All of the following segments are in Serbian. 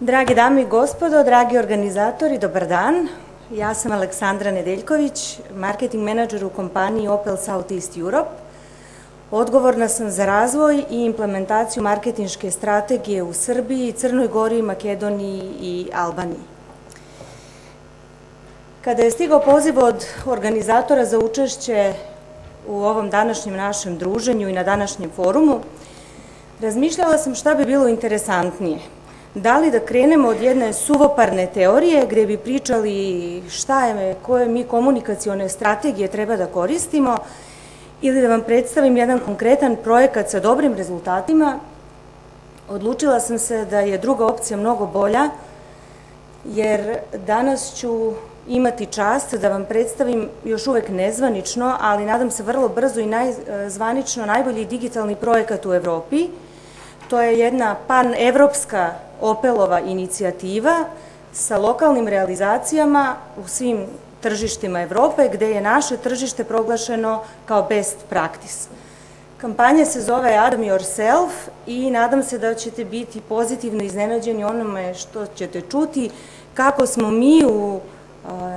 Drage dame i gospodo, dragi organizatori, dobar dan. Ja sam Aleksandra Nedeljković, marketing menadžer u kompaniji Opel Southeast Europe. Odgovorna sam za razvoj i implementaciju marketinške strategije u Srbiji, Crnoj Gori, Makedoniji i Albaniji. Kada je stigao poziv od organizatora za učešće u ovom današnjem našem druženju i na današnjem forumu, razmišljala sam šta bi bilo interesantnije – da li da krenemo od jedne suvoparne teorije gde bi pričali šta je, koje mi komunikacione strategije treba da koristimo ili da vam predstavim jedan konkretan projekat sa dobrim rezultatima, odlučila sam se da je druga opcija mnogo bolja, jer danas ću imati čast da vam predstavim još uvek nezvanično, ali nadam se vrlo brzo i najzvanično najbolji digitalni projekat u Evropi. To je jedna pan-evropska Opelova inicijativa sa lokalnim realizacijama u svim tržištima Evrope, gde je naše tržište proglašeno kao best practice. Kampanja se zove Adam Yourself i nadam se da ćete biti pozitivno iznenađeni onome što ćete čuti, kako smo mi u,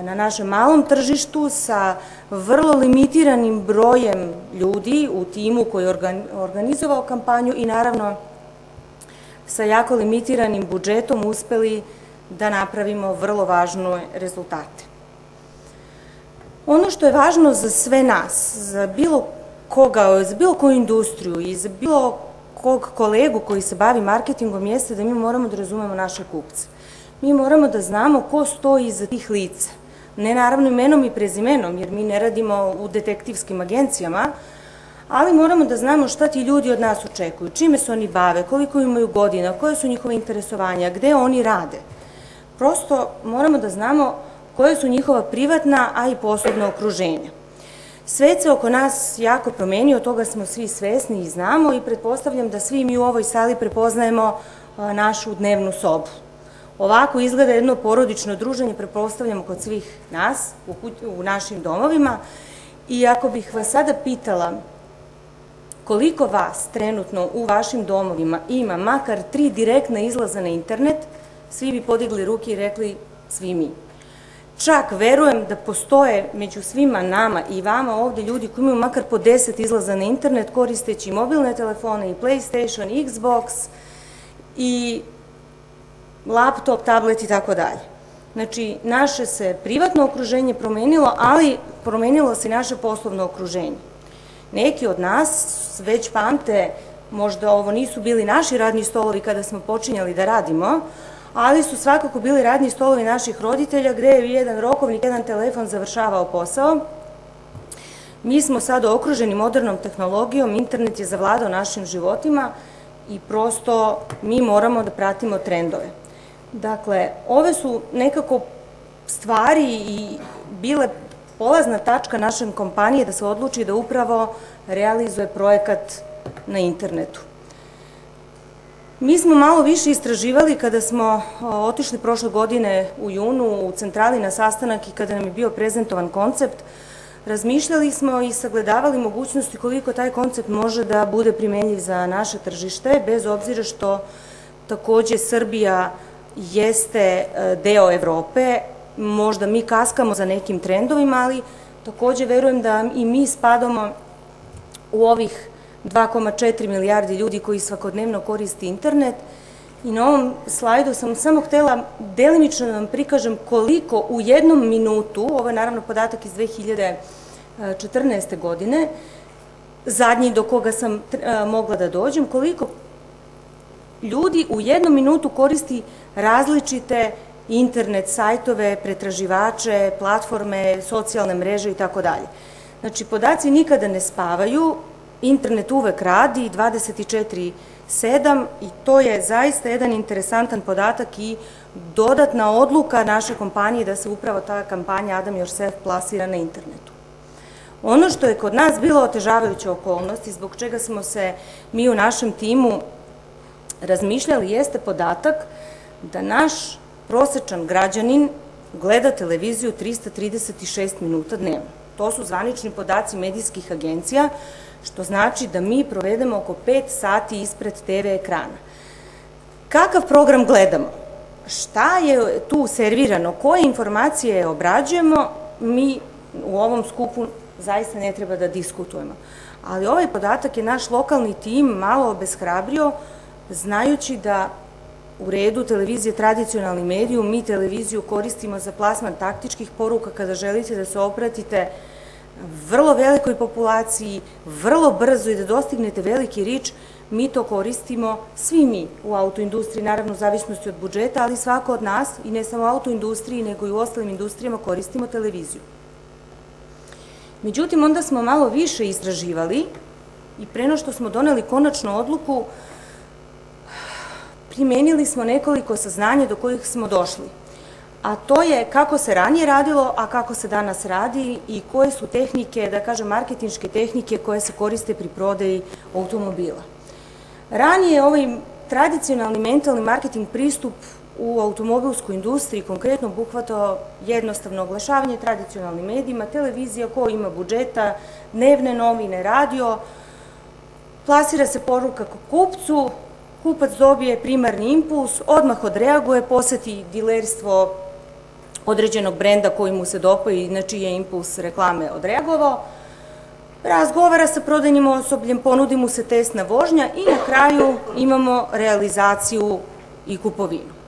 na našem malom tržištu sa vrlo limitiranim brojem ljudi u timu koji je organizovao kampanju i naravno sa jako limitiranim budžetom uspeli da napravimo vrlo važne rezultate. Ono što je važno za sve nas, za bilo koga, za bilo koju industriju i za bilo kog kolegu koji se bavi marketingom jeste da mi moramo da razumemo naše kupce. Mi moramo da znamo ko stoji iza tih lica. Ne naravno imenom i prezimenom, jer mi ne radimo u detektivskim agencijama, ali moramo da znamo šta ti ljudi od nas očekuju, čime se oni bave, koliko imaju godina, koje su njihove interesovanja, gde oni rade. Prosto moramo da znamo koje su njihova privatna, a i poslovna okruženja. Svet se oko nas jako promenio, toga smo svi svesni i znamo i pretpostavljam da svi mi u ovoj sali prepoznajemo našu dnevnu sobu. Ovako izgleda jedno porodično druženje, prepostavljamo kod svih nas u, u našim domovima i ako bih vas sada pitala koliko vas trenutno u vašim domovima ima makar tri direktna izlaza na internet, svi bi podigli ruke i rekli svi mi. Čak verujem da postoje među svima nama i vama ovde ljudi koji imaju makar po deset izlaza na internet koristeći mobilne telefone i Playstation, i Xbox i laptop, tablet i tako dalje. Znači, naše se privatno okruženje promenilo, ali promenilo se i naše poslovno okruženje. Neki od nas već pamte, možda ovo nisu bili naši radni stolovi kada smo počinjali da radimo, ali su svakako bili radni stolovi naših roditelja gde je jedan rokovnik, jedan telefon završavao posao. Mi smo sada okruženi modernom tehnologijom, internet je zavladao našim životima i prosto mi moramo da pratimo trendove. Dakle, ove su nekako stvari i bile polazna tačka našem kompanije da se odluči da upravo realizuje projekat na internetu. Mi smo malo više istraživali kada smo otišli prošle godine u junu u centrali na sastanak i kada nam je bio prezentovan koncept, razmišljali smo i sagledavali mogućnosti koliko taj koncept može da bude primenjiv za naše tržište, bez obzira što takođe Srbija jeste e, deo Evrope, možda mi kaskamo za nekim trendovima, ali takođe verujem da i mi spadamo u ovih 2,4 milijardi ljudi koji svakodnevno koristi internet i na ovom slajdu sam samo htela delimično da vam prikažem koliko u jednom minutu, ovo je naravno podatak iz 2014. godine, zadnji do koga sam mogla da dođem, koliko ljudi u jednom minutu koristi različite internet sajtove, pretraživače, platforme, socijalne mreže i tako dalje. Znači, podaci nikada ne spavaju, internet uvek radi 24-7 i to je zaista jedan interesantan podatak i dodatna odluka naše kompanije da se upravo ta kampanja Adam Yourself plasira na internetu. Ono što je kod nas bilo otežavajuća okolnost i zbog čega smo se mi u našem timu razmišljali jeste podatak da naš prosečan građanin gleda televiziju 336 minuta dnevno. To su zvanični podaci medijskih agencija, što znači da mi provedemo oko 5 sati ispred TV ekrana. Kakav program gledamo? Šta je tu servirano, koje informacije obrađujemo, mi u ovom skupu zaista ne treba da diskutujemo. Ali ovaj podatak je naš lokalni tim malo obeshrabrio, znajući da u redu televizije tradicionalni medijum, mi televiziju koristimo za plasman taktičkih poruka kada želite da se opratite vrlo velikoj populaciji, vrlo brzo i da dostignete veliki rič, mi to koristimo, svi mi u autoindustriji, naravno u zavisnosti od budžeta, ali svako od nas, i ne samo u autoindustriji, nego i u ostalim industrijama, koristimo televiziju. Međutim, onda smo malo više istraživali i preno što smo doneli konačnu odluku, primenili smo nekoliko saznanja do kojih smo došli. A to je kako se ranije radilo, a kako se danas radi i koje su tehnike, da kažem, marketinške tehnike koje se koriste pri prodaji automobila. Ranije ovaj tradicionalni mentalni marketing pristup u automobilskoj industriji konkretno obuhvatao jednostavno oglašavanje tradicionalnim medijima, televizija ko ima budžeta, dnevne novine, radio, plasira se poruka kupcu, kupac dobije primarni impuls, odmah odreaguje, poseti dilerstvo određenog brenda koji mu se dopa i na čiji je impuls reklame odreagovao, razgovara sa prodajnim osobljem, ponudi mu se testna vožnja i na kraju imamo realizaciju i kupovinu.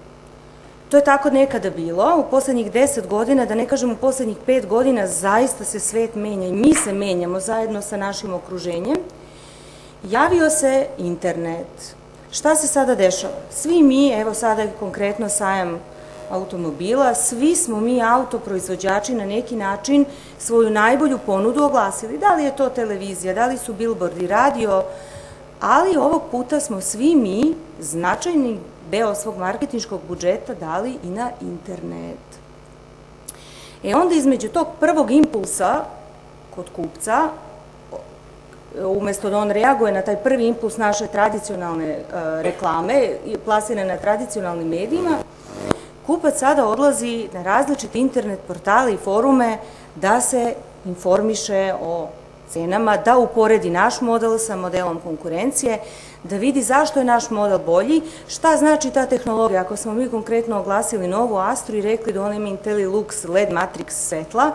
To je tako nekada bilo, u poslednjih deset godina, da ne kažem u poslednjih pet godina, zaista se svet menja i mi se menjamo zajedno sa našim okruženjem. Javio se internet. Šta se sada dešava? Svi mi, evo sada je konkretno sajam automobila, svi smo mi autoproizvođači na neki način svoju najbolju ponudu oglasili. Da li je to televizija, da li su billboardi, radio, ali ovog puta smo svi mi značajni deo svog marketinškog budžeta dali i na internet. E onda između tog prvog impulsa kod kupca, umesto da on reaguje na taj prvi impuls naše tradicionalne e, reklame, plasirane na tradicionalnim medijima, kupac sada odlazi na različite internet portale i forume da se informiše o cenama, da uporedi naš model sa modelom konkurencije, da vidi zašto je naš model bolji, šta znači ta tehnologija. Ako smo mi konkretno oglasili novu Astru i rekli da ona ima IntelliLux LED Matrix svetla,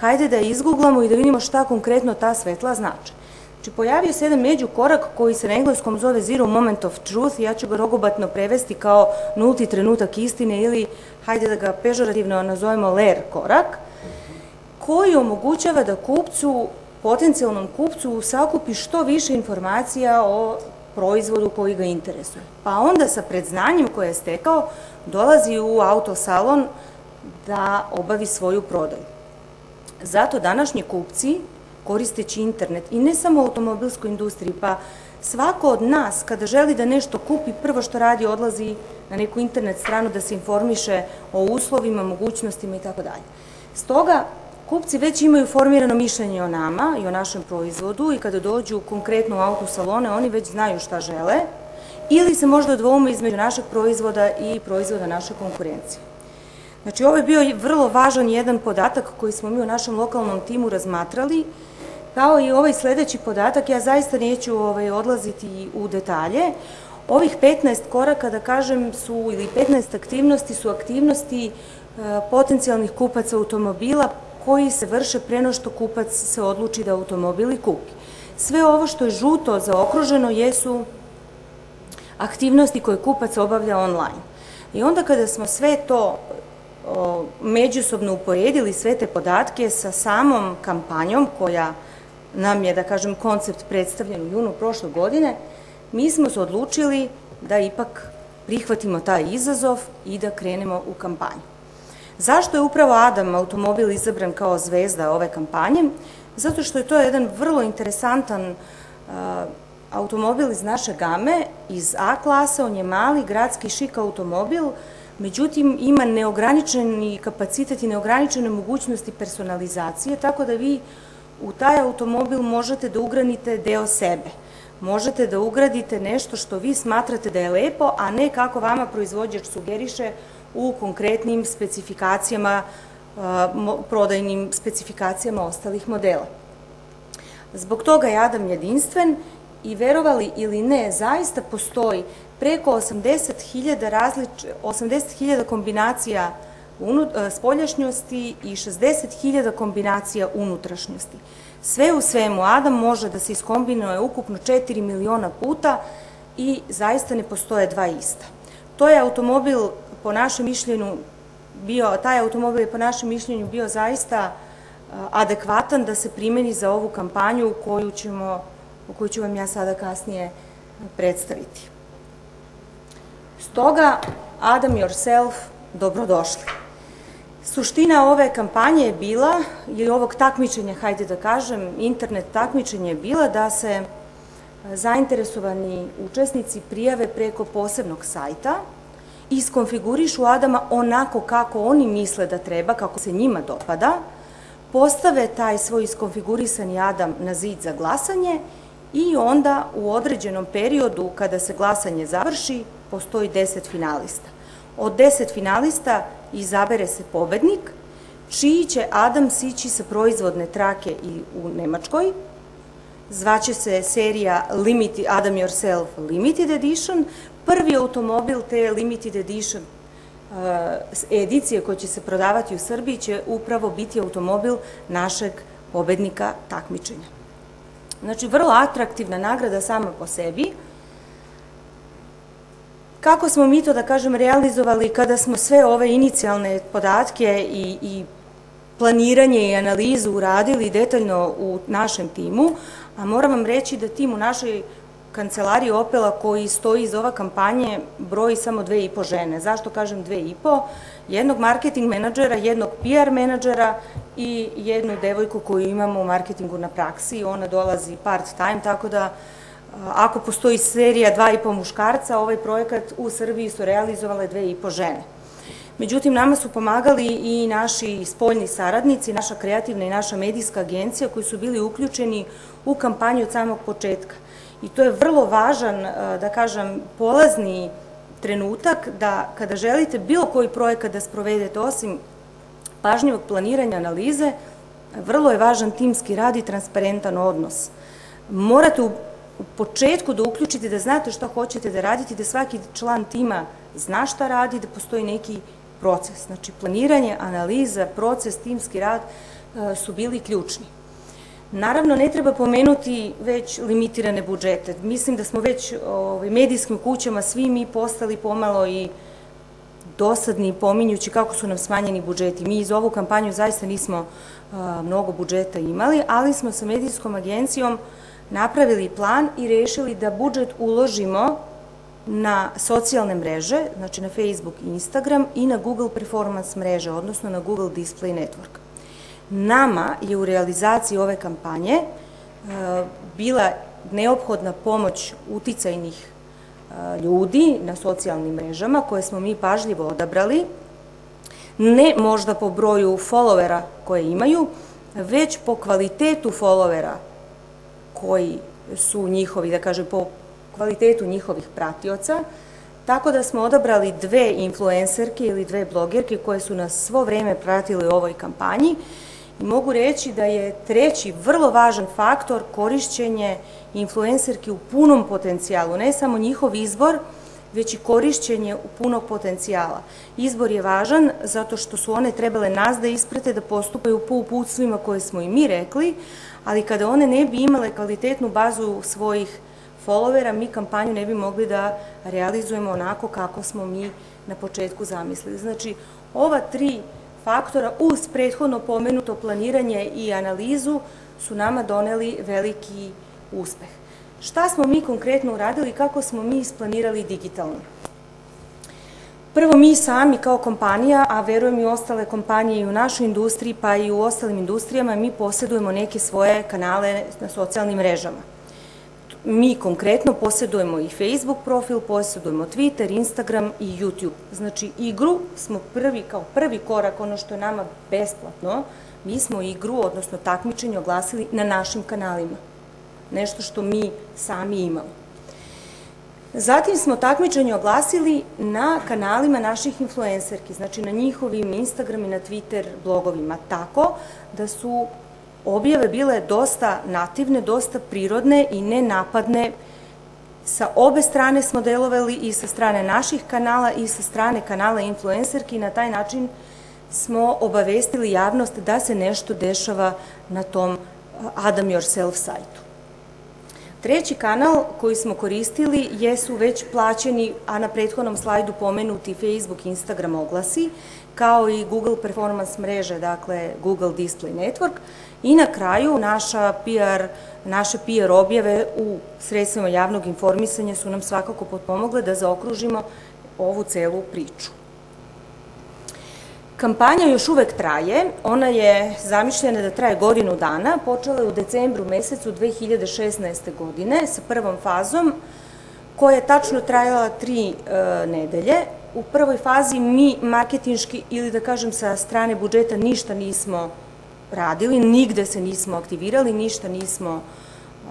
hajde da izgooglamo i da vidimo šta konkretno ta svetla znači. Znači, pojavio se jedan među korak koji se na engleskom zove Zero Moment of Truth, ja ću ga rogobatno prevesti kao nulti trenutak istine ili, hajde da ga pežorativno nazovemo ler korak, koji omogućava da kupcu, potencijalnom kupcu, sakupi što više informacija o proizvodu koji ga interesuje. Pa onda sa predznanjem koje je stekao dolazi u autosalon da obavi svoju prodaju. Zato današnji kupci koristeći internet i ne samo u automobilskoj industriji, pa svako od nas kada želi da nešto kupi, prvo što radi odlazi na neku internet stranu da se informiše o uslovima, mogućnostima i tako dalje. Stoga, kupci već imaju formirano mišljenje o nama i o našem proizvodu i kada dođu konkretno u autosalone, oni već znaju šta žele ili se možda dvoume između našeg proizvoda i proizvoda naše konkurencije. Znači, ovo je bio vrlo važan jedan podatak koji smo mi u našem lokalnom timu razmatrali Kao i ovaj sledeći podatak, ja zaista neću ovaj, odlaziti u detalje. Ovih 15 koraka, da kažem, su, ili 15 aktivnosti su aktivnosti e, potencijalnih kupaca automobila koji se vrše preno što kupac se odluči da automobili kupi. Sve ovo što je žuto zaokruženo jesu aktivnosti koje kupac obavlja online. I onda kada smo sve to međusobno uporedili, sve te podatke sa samom kampanjom koja nam je, da kažem, koncept predstavljen u junu prošle godine, mi smo se odlučili da ipak prihvatimo taj izazov i da krenemo u kampanju. Zašto je upravo Adam automobil izabran kao zvezda ove kampanje? Zato što je to jedan vrlo interesantan automobil iz naše game, iz A klase, on je mali, gradski, šik automobil, međutim ima neograničeni kapacitet i neograničene mogućnosti personalizacije, tako da vi u taj automobil možete da ugranite deo sebe. Možete da ugradite nešto što vi smatrate da je lepo, a ne kako vama proizvođač sugeriše u konkretnim specifikacijama, prodajnim specifikacijama ostalih modela. Zbog toga je Adam jedinstven i verovali ili ne, zaista postoji preko 80.000 različ... 80.000 kombinacija unu... E, spoljašnjosti i 60.000 kombinacija unutrašnjosti. Sve u svemu, Adam može da se iskombinuje ukupno 4 miliona puta i zaista ne postoje dva ista. To je automobil, po našem mišljenju, bio, taj automobil je po našem mišljenju bio zaista adekvatan da se primeni za ovu kampanju koju, ćemo, koju ću vam ja sada kasnije predstaviti. Stoga, Adam Yourself, dobrodošli. Suština ove kampanje je bila, ili ovog takmičenja, hajde da kažem, internet takmičenja je bila da se zainteresovani učesnici prijave preko posebnog sajta i skonfigurišu Adama onako kako oni misle da treba, kako se njima dopada, postave taj svoj iskonfigurisani Adam na zid za glasanje i onda u određenom periodu kada se glasanje završi postoji 10 finalista. Od 10 finalista izabere se pobednik, čiji će Adam sići sa proizvodne trake i u Nemačkoj, zvaće se serija Limited, Adam Yourself Limited Edition, prvi automobil te Limited Edition edicije koje će se prodavati u Srbiji će upravo biti automobil našeg pobednika takmičenja. Znači, vrlo atraktivna nagrada sama po sebi. Kako smo mi to, da kažem, realizovali kada smo sve ove inicijalne podatke i, i planiranje i analizu uradili detaljno u našem timu, a moram vam reći da tim u našoj kancelariji Opela koji stoji iz ova kampanje broji samo dve i po žene. Zašto kažem dve i po? Jednog marketing menadžera, jednog PR menadžera i jednu devojku koju imamo u marketingu na praksi. Ona dolazi part time, tako da ako postoji serija dva i po muškarca, ovaj projekat u Srbiji su realizovale dve i po žene. Međutim, nama su pomagali i naši spoljni saradnici, naša kreativna i naša medijska agencija koji su bili uključeni u kampanju od samog početka. I to je vrlo važan, e, da kažem, polazni trenutak da kada želite bilo koji projekat da sprovedete osim pažnjivog planiranja analize, vrlo je važan timski rad i transparentan odnos. Morate u početku da uključite, da znate šta hoćete da radite, da svaki član tima zna šta radi, da postoji neki proces. Znači, planiranje, analiza, proces, timski rad e, su bili ključni. Naravno, ne treba pomenuti već limitirane budžete. Mislim da smo već ovaj, medijskim kućama svi mi postali pomalo i dosadni pominjući kako su nam smanjeni budžeti. Mi iz ovu kampanju zaista nismo mnogo budžeta imali, ali smo sa medijskom agencijom napravili plan i rešili da budžet uložimo na socijalne mreže, znači na Facebook i Instagram i na Google Performance mreže, odnosno na Google Display Network. Nama je u realizaciji ove kampanje e, bila neophodna pomoć uticajnih e, ljudi na socijalnim mrežama koje smo mi pažljivo odabrali, ne možda po broju followera koje imaju, već po kvalitetu followera koji su njihovi, da kažem, po kvalitetu njihovih pratioca, tako da smo odabrali dve influencerke ili dve blogerke koje su nas svo vreme pratile u ovoj kampanji. I mogu reći da je treći vrlo važan faktor korišćenje influencerki u punom potencijalu, ne samo njihov izbor, već i korišćenje u punog potencijala. Izbor je važan zato što su one trebale nas da isprate da postupaju po uputstvima koje smo i mi rekli, ali kada one ne bi imale kvalitetnu bazu svojih followera, mi kampanju ne bi mogli da realizujemo onako kako smo mi na početku zamislili. Znači, ova tri faktora uz prethodno pomenuto planiranje i analizu su nama doneli veliki uspeh. Šta smo mi konkretno uradili i kako smo mi isplanirali digitalno? Prvo mi sami kao kompanija, a verujem i ostale kompanije i u našoj industriji pa i u ostalim industrijama, mi posjedujemo neke svoje kanale na socijalnim mrežama mi konkretno posjedujemo i Facebook profil, posjedujemo Twitter, Instagram i YouTube. Znači, igru smo prvi, kao prvi korak, ono što je nama besplatno, mi smo igru, odnosno takmičenje, oglasili na našim kanalima. Nešto što mi sami imamo. Zatim smo takmičenje oglasili na kanalima naših influencerki, znači na njihovim Instagram i na Twitter blogovima, tako da su objave bile dosta nativne, dosta prirodne i nenapadne. Sa obe strane smo delovali i sa strane naših kanala i sa strane kanala influencerki. Na taj način smo obavestili javnost da se nešto dešava na tom Adam Yourself sajtu. Treći kanal koji smo koristili jesu već plaćeni, a na prethodnom slajdu pomenuti Facebook, Instagram oglasi, kao i Google Performance mreže, dakle Google Display Network. I na kraju naša PR, naše PR objave u sredstvima javnog informisanja su nam svakako potpomogle da zaokružimo ovu celu priču. Kampanja još uvek traje, ona je zamišljena da traje godinu dana, počela je u decembru mesecu 2016. godine sa prvom fazom koja je tačno trajala tri e, nedelje. U prvoj fazi mi marketinški ili da kažem sa strane budžeta ništa nismo radili, nigde se nismo aktivirali, ništa nismo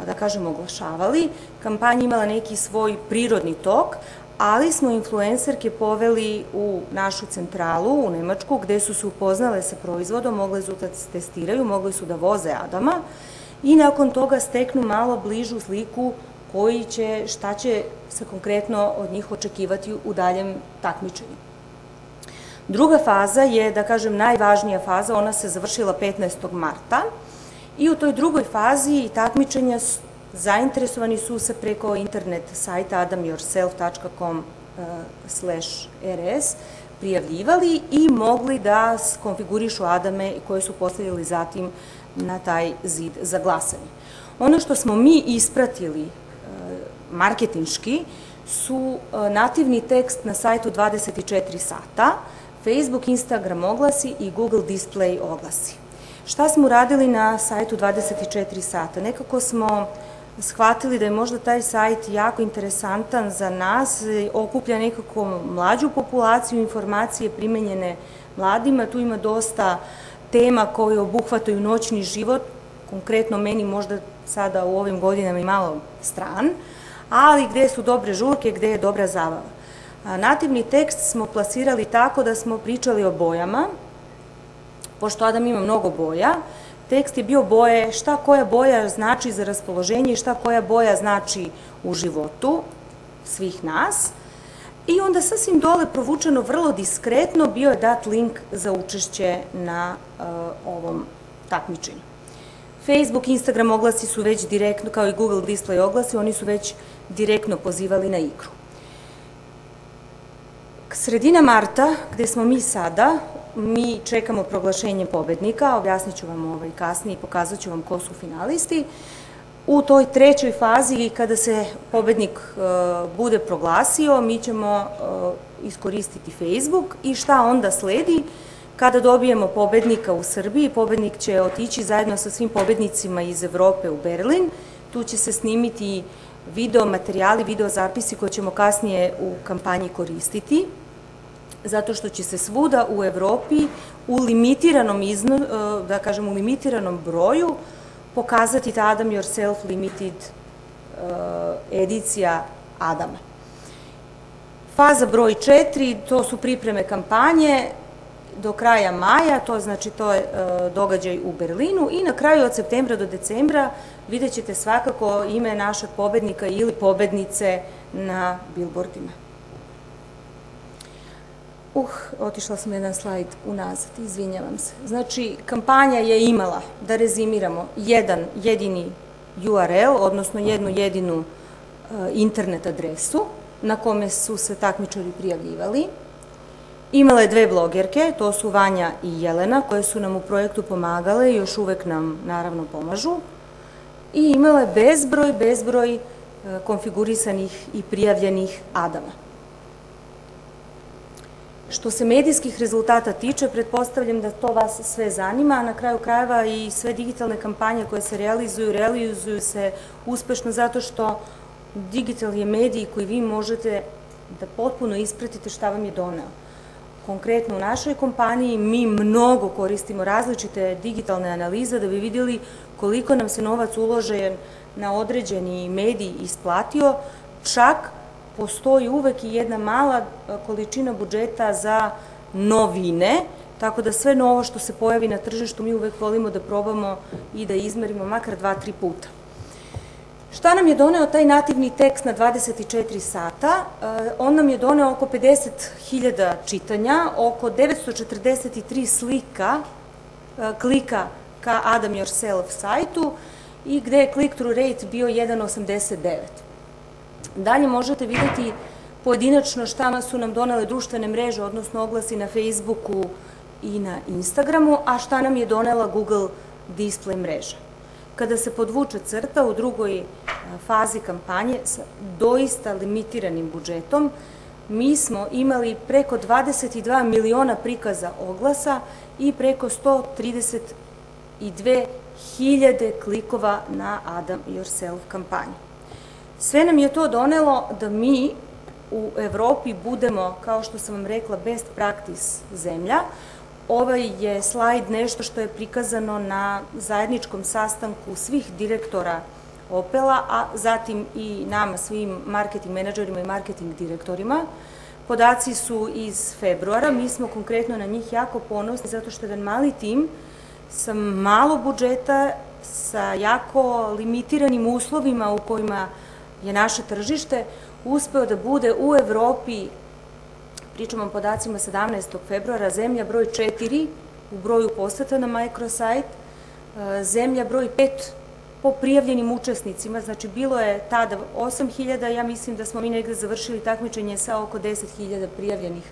da kažem oglašavali. Kampanja imala neki svoj prirodni tok, ali smo influencerke poveli u našu centralu u Nemačku gde su se upoznale sa proizvodom, mogle su da testiraju, mogle su da voze Adama i nakon toga steknu malo bližu sliku koji će, šta će se konkretno od njih očekivati u daljem takmičenju. Druga faza je, da kažem, najvažnija faza, ona se završila 15. marta i u toj drugoj fazi takmičenja Zainteresovani su se preko internet sajta adamyourself.com uh, slash rs prijavljivali i mogli da konfigurišu Adame koje su postavljali zatim na taj zid za glasanje. Ono što smo mi ispratili uh, marketinški su uh, nativni tekst na sajtu 24 sata, Facebook, Instagram oglasi i Google Display oglasi. Šta smo uradili na sajtu 24 sata? Nekako smo shvatili da je možda taj sajt jako interesantan za nas, okuplja nekako mlađu populaciju, informacije primenjene mladima, tu ima dosta tema koje obuhvataju noćni život, konkretno meni možda sada u ovim godinama i malo stran, ali gde su dobre žurke, gde je dobra zabava. Nativni tekst smo plasirali tako da smo pričali o bojama, pošto Adam ima mnogo boja, tekst je bio boje, šta koja boja znači za raspoloženje i šta koja boja znači u životu svih nas. I onda sasvim dole provučeno vrlo diskretno bio je dat link za učešće na uh, ovom takmičenju. Facebook, Instagram oglasi su već direktno, kao i Google Display oglasi, oni su već direktno pozivali na igru. Sredina marta, gde smo mi sada, mi čekamo proglašenje pobednika, objasnit ću vam ovaj kasnije i pokazat ću vam ko su finalisti. U toj trećoj fazi, kada se pobednik uh, bude proglasio, mi ćemo uh, iskoristiti Facebook i šta onda sledi? Kada dobijemo pobednika u Srbiji, pobednik će otići zajedno sa svim pobednicima iz Evrope u Berlin. Tu će se snimiti video materijali, video zapisi koje ćemo kasnije u kampanji koristiti zato što će se svuda u Evropi u limitiranom izno, e, da kažem, u limitiranom broju pokazati ta Adam Yourself Limited e, edicija Adama. Faza broj 4, to su pripreme kampanje do kraja maja, to znači to je e, događaj u Berlinu i na kraju od septembra do decembra vidjet ćete svakako ime našeg pobednika ili pobednice na billboardima. Uh, otišla sam jedan slajd unazad, izvinjavam se. Znači, kampanja je imala, da rezimiramo, jedan jedini URL, odnosno jednu jedinu uh, internet adresu na kome su se takmičari prijavljivali. Imala je dve blogerke, to su Vanja i Jelena, koje su nam u projektu pomagale i još uvek nam naravno pomažu. I imala je bezbroj, bezbroj uh, konfigurisanih i prijavljenih Adama. Što se medijskih rezultata tiče, pretpostavljam da to vas sve zanima, a na kraju krajeva i sve digitalne kampanje koje se realizuju, realizuju se uspešno zato što digital je medij koji vi možete da potpuno ispratite šta vam je doneo. Konkretno u našoj kompaniji mi mnogo koristimo različite digitalne analize da bi vidjeli koliko nam se novac ulože na određeni medij isplatio, čak postoji uvek i jedna mala e, količina budžeta za novine, tako da sve novo što se pojavi na tržištu mi uvek volimo da probamo i da izmerimo makar dva, tri puta. Šta nam je doneo taj nativni tekst na 24 sata? E, on nam je doneo oko 50.000 čitanja, oko 943 slika, e, klika ka Adam Yourself sajtu i gde je click-through rate bio 1,89. Dalje možete videti pojedinačno šta su nam donele društvene mreže, odnosno oglasi na Facebooku i na Instagramu, a šta nam je donela Google display mreža. Kada se podvuče crta u drugoj fazi kampanje sa doista limitiranim budžetom, mi smo imali preko 22 miliona prikaza oglasa i preko 132 hiljade klikova na Adam Yourself kampanju. Sve nam je to donelo da mi u Evropi budemo, kao što sam vam rekla, best practice zemlja. Ovaj je slajd nešto što je prikazano na zajedničkom sastanku svih direktora Opela, a zatim i nama, svim marketing menadžerima i marketing direktorima. Podaci su iz februara, mi smo konkretno na njih jako ponosni zato što je jedan mali tim sa malo budžeta, sa jako limitiranim uslovima u kojima je naše tržište, uspeo da bude u Evropi, pričam vam podacima 17. februara, zemlja broj 4 u broju poseta na microsite, e, zemlja broj 5 po prijavljenim učesnicima, znači bilo je tada 8000, ja mislim da smo mi negde završili takmičenje sa oko 10.000 prijavljenih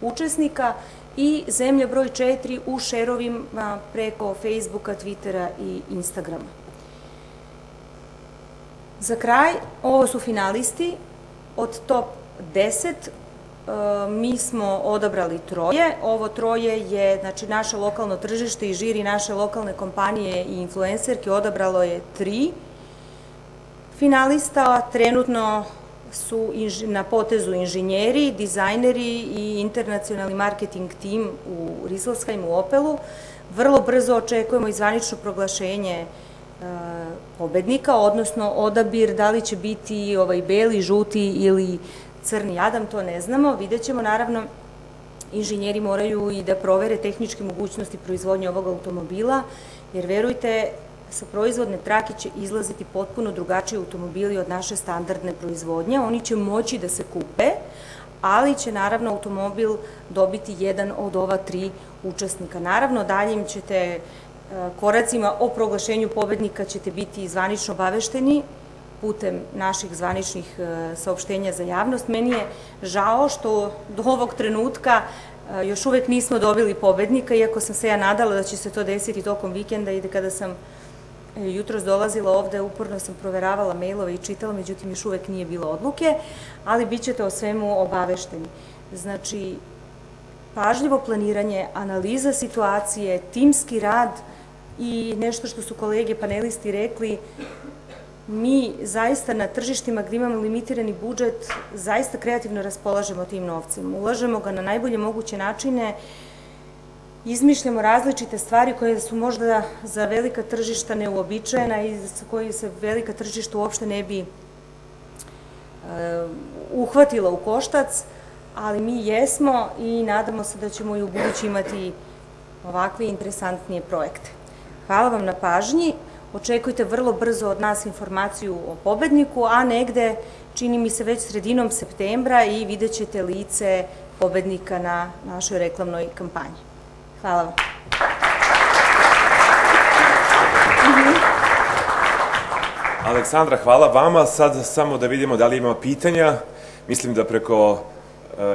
učesnika i zemlja broj 4 u šerovima preko Facebooka, Twittera i Instagrama. Za kraj, ovo su finalisti, od top 10 e, mi smo odabrali troje. Ovo troje je, znači, naše lokalno tržište i žiri naše lokalne kompanije i influencerke odabralo je tri finalista. Trenutno su na potezu inženjeri, dizajneri i internacionalni marketing tim u Rislskajmu u Opelu. Vrlo brzo očekujemo i zvanično proglašenje pobednika, odnosno odabir da li će biti ovaj beli, žuti ili crni Adam, to ne znamo. Vidjet ćemo, naravno, inženjeri moraju i da provere tehničke mogućnosti proizvodnje ovog automobila, jer verujte, sa proizvodne trake će izlaziti potpuno drugačiji automobili od naše standardne proizvodnje. Oni će moći da se kupe, ali će naravno automobil dobiti jedan od ova tri učesnika. Naravno, daljim ćete e, koracima o proglašenju pobednika ćete biti zvanično obavešteni putem naših zvaničnih e, saopštenja za javnost. Meni je žao što do ovog trenutka e, još uvek nismo dobili pobednika, iako sam se ja nadala da će se to desiti tokom vikenda i da kada sam jutros dolazila ovde, uporno sam proveravala mailove i čitala, međutim još uvek nije bilo odluke, ali bit ćete o svemu obavešteni. Znači, pažljivo planiranje, analiza situacije, timski rad i nešto što su kolege panelisti rekli, mi zaista na tržištima gde imamo limitirani budžet, zaista kreativno raspolažemo tim novcima. Ulažemo ga na najbolje moguće načine, izmišljamo različite stvari koje su možda za velika tržišta neuobičajena i za koje se velika tržišta uopšte ne bi e, uhvatila u koštac, ali mi jesmo i nadamo se da ćemo i u budući imati ovakve interesantnije projekte. Hvala vam na pažnji, očekujte vrlo brzo od nas informaciju o pobedniku, a negde čini mi se već sredinom septembra i vidjet ćete lice pobednika na našoj reklamnoj kampanji. Hvala vam. Aleksandra, hvala vama. Sad samo da vidimo da li ima pitanja. Mislim da preko uh,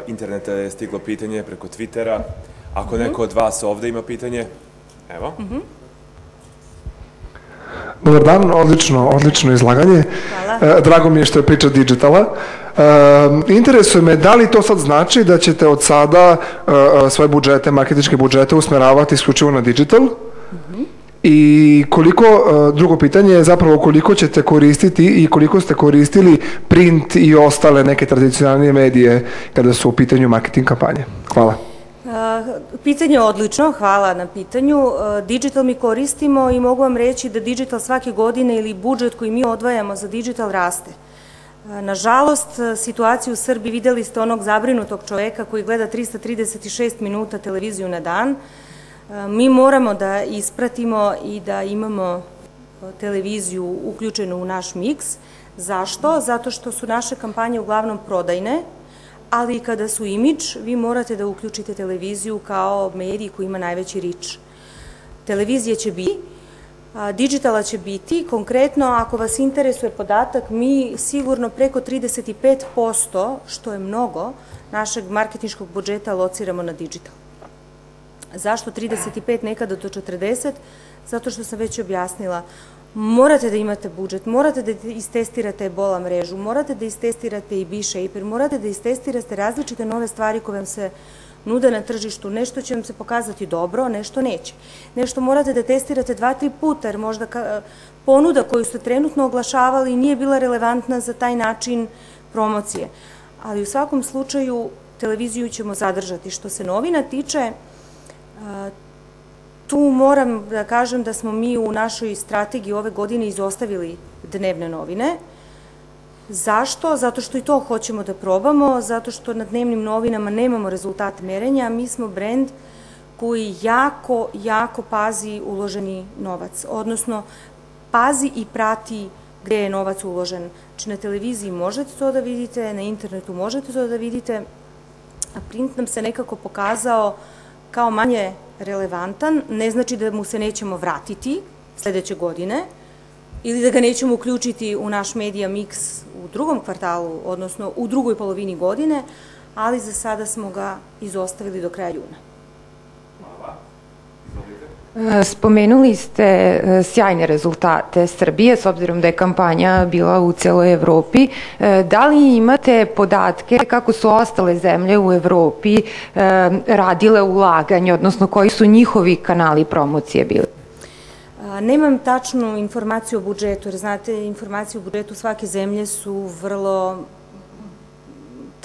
interneta je stiglo pitanje, preko Twittera. Ako mm -hmm. neko od vas ovde ima pitanje, evo. Mm -hmm. Dobar dan, odlično, odlično izlaganje. Hvala. E, drago mi je što je priča digitala. E, interesuje me da li to sad znači da ćete od sada e, svoje budžete, marketičke budžete usmeravati isključivo na digital? -hmm. I koliko, drugo pitanje je zapravo koliko ćete koristiti i koliko ste koristili print i ostale neke tradicionalnije medije kada su u pitanju marketing kampanje? Hvala. Pitanje je odlično, hvala na pitanju. Digital mi koristimo i mogu vam reći da digital svake godine ili budžet koji mi odvajamo za digital raste. Nažalost, situaciju u Srbiji videli ste onog zabrinutog čoveka koji gleda 336 minuta televiziju na dan. Mi moramo da ispratimo i da imamo televiziju uključenu u naš miks. Zašto? Zato što su naše kampanje uglavnom prodajne, ali i kada su imidž, vi morate da uključite televiziju kao medij koji ima najveći rič. Televizija će biti, digitala će biti, konkretno ako vas interesuje podatak, mi sigurno preko 35%, što je mnogo, našeg marketinškog budžeta lociramo na digital. Zašto 35, nekada do 40? Zato što sam već objasnila, morate da imate budžet, morate da istestirate ebola mrežu, morate da istestirate i B-Shaper, morate da istestirate različite nove stvari koje vam se nude na tržištu. Nešto će vam se pokazati dobro, nešto neće. Nešto morate da testirate dva, tri puta, jer možda ponuda koju ste trenutno oglašavali nije bila relevantna za taj način promocije. Ali u svakom slučaju televiziju ćemo zadržati. Što se novina tiče, Tu moram da kažem da smo mi u našoj strategiji ove godine izostavili dnevne novine. Zašto? Zato što i to hoćemo da probamo, zato što na dnevnim novinama nemamo rezultat merenja, mi smo brend koji jako, jako pazi uloženi novac, odnosno pazi i prati gde je novac uložen. Znači na televiziji možete to da vidite, na internetu možete to da vidite, a print nam se nekako pokazao kao manje relevantan, ne znači da mu se nećemo vratiti sledeće godine ili da ga nećemo uključiti u naš medija miks u drugom kvartalu, odnosno u drugoj polovini godine, ali za sada smo ga izostavili do kraja juna. Spomenuli ste e, sjajne rezultate Srbije, s obzirom da je kampanja bila u celoj Evropi. E, da li imate podatke kako su ostale zemlje u Evropi e, radile ulaganje, odnosno koji su njihovi kanali promocije bili? Nemam tačnu informaciju o budžetu, jer znate, informacije o budžetu svake zemlje su vrlo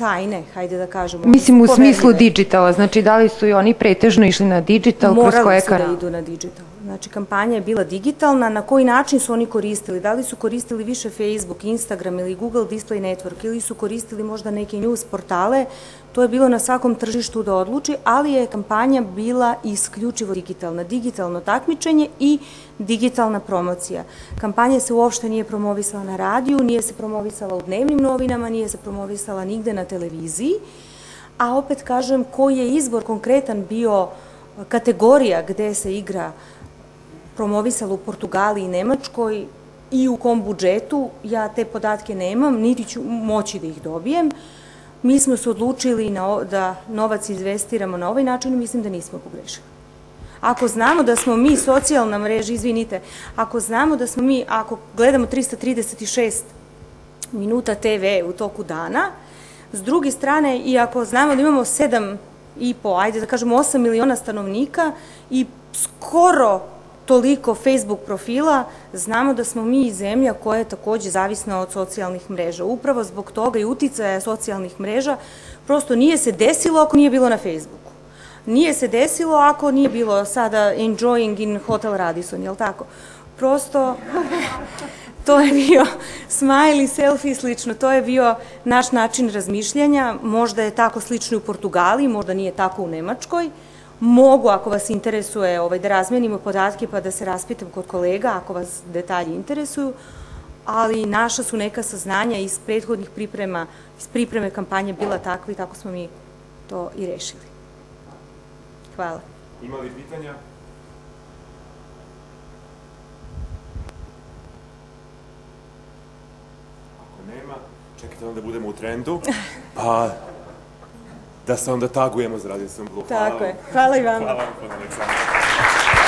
tajne, hajde da kažemo. Mislim u smislu digitala, znači da li su i oni pretežno išli na digital, kroz koje kanale? Morali su da idu na digital. Znači kampanja je bila digitalna, na koji način su oni koristili? Da li su koristili više Facebook, Instagram ili Google Display Network ili su koristili možda neke news portale? To je bilo na svakom tržištu da odluči, ali je kampanja bila isključivo digitalna. Digitalno takmičenje i digitalna promocija. Kampanja se uopšte nije promovisala na radiju, nije se promovisala u dnevnim novinama, nije se promovisala nigde na televiziji, a opet kažem koji je izbor konkretan bio kategorija gde se igra promovisala u Portugaliji i Nemačkoj i u kom budžetu, ja te podatke nemam, niti ću moći da ih dobijem. Mi smo se odlučili na, da novac investiramo na ovaj način i mislim da nismo pogrešili. Ako znamo da smo mi socijalna mreža, izvinite, ako znamo da smo mi, ako gledamo 336 minuta TV u toku dana, s druge strane, i ako znamo da imamo 7 i po, ajde da kažemo 8 miliona stanovnika i skoro toliko Facebook profila, znamo da smo mi zemlja koja je takođe zavisna od socijalnih mreža. Upravo zbog toga i uticaja socijalnih mreža prosto nije se desilo ako nije bilo na Facebooku. Nije se desilo ako nije bilo sada enjoying in Hotel Radisson, jel tako? Prosto to je bio smile i selfie slično, to je bio naš način razmišljanja, možda je tako slično u Portugaliji, možda nije tako u Nemačkoj, Mogu, ako vas interesuje, ovaj, da razmenimo podatke pa da se raspitam kod kolega, ako vas detalji interesuju, ali naša su neka saznanja iz prethodnih priprema, iz pripreme kampanje bila takva i tako smo mi to i rešili. Hvala. Ima li pitanja? Ako nema, čekajte onda budemo u trendu, pa da se onda tagujemo za Radio Sam Blue. Tako je. Hvala i vama. Hvala vam, Aleksandar.